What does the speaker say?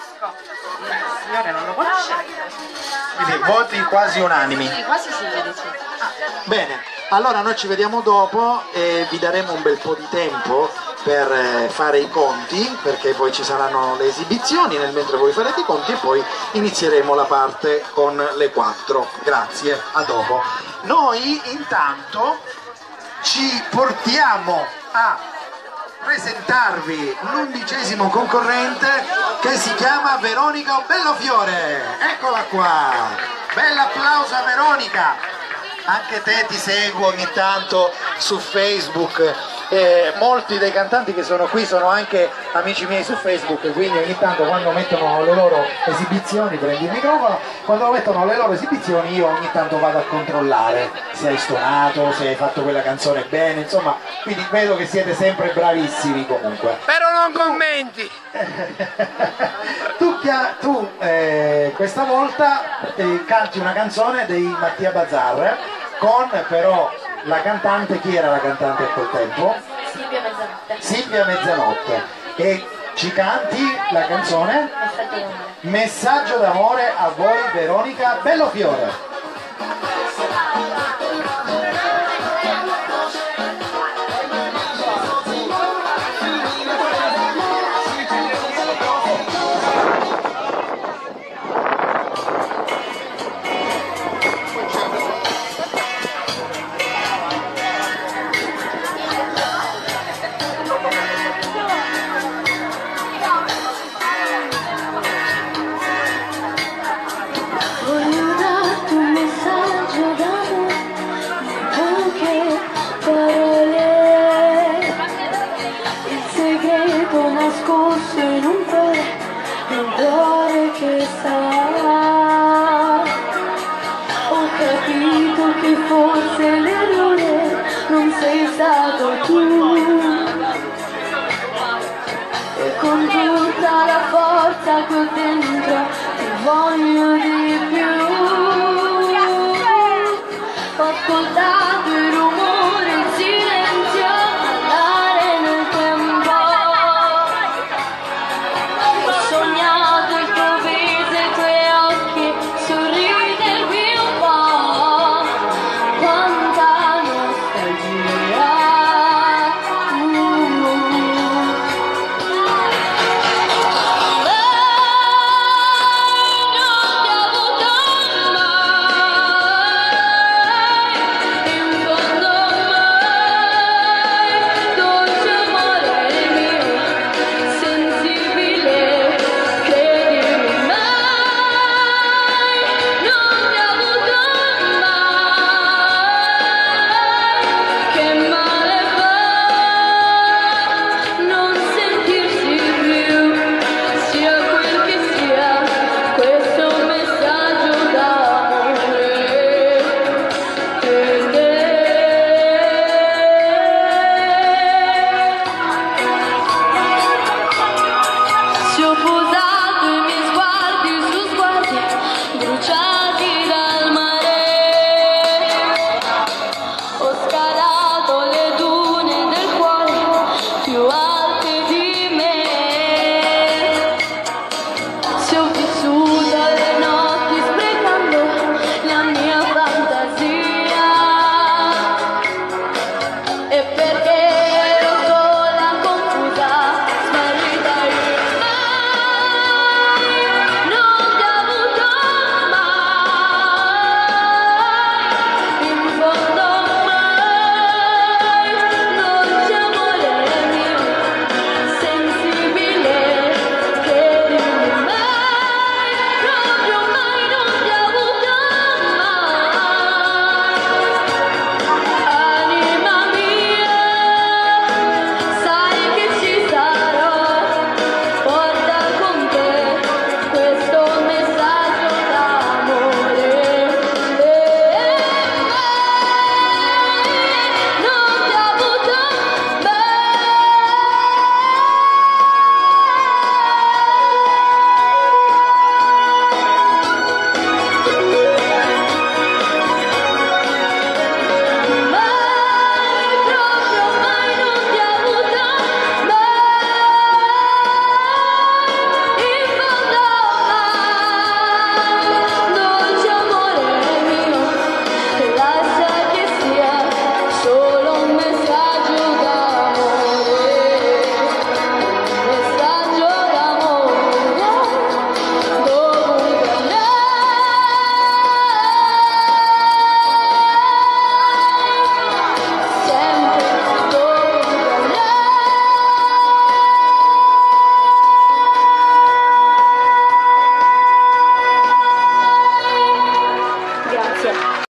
Il signore non lo conosce. Quindi voti quasi unanimi. Sì, quasi sì, vedi sì. Bene, allora noi ci vediamo dopo e vi daremo un bel po' di tempo per eh, fare i conti, perché poi ci saranno le esibizioni nel mentre voi farete i conti e poi inizieremo la parte con le quattro. Grazie, a dopo. Noi intanto ci portiamo a presentarvi l'undicesimo concorrente che si chiama Veronica Bellofiore. Eccola qua. Bell'applauso a Veronica. Anche te ti seguo ogni tanto su Facebook. Eh, molti dei cantanti che sono qui sono anche amici miei su Facebook, quindi ogni tanto quando mettono le loro esibizioni, prendi il microfono, quando mettono le loro esibizioni io ogni tanto vado a controllare se hai stonato, se hai fatto quella canzone bene, insomma, quindi vedo che siete sempre bravissimi comunque. Però non commenti! tu tu, eh, questa volta eh, canti una canzone dei Mattia Bazzar con però la cantante, chi era la cantante a quel tempo? Silvia Mezzanotte. E ci canti la canzone Messaggio d'amore. Messaggio d'amore a voi Veronica Bellofiore. Forse l'errore non sei stato tu. E con tutta la forza che ho dentro ti voglio di più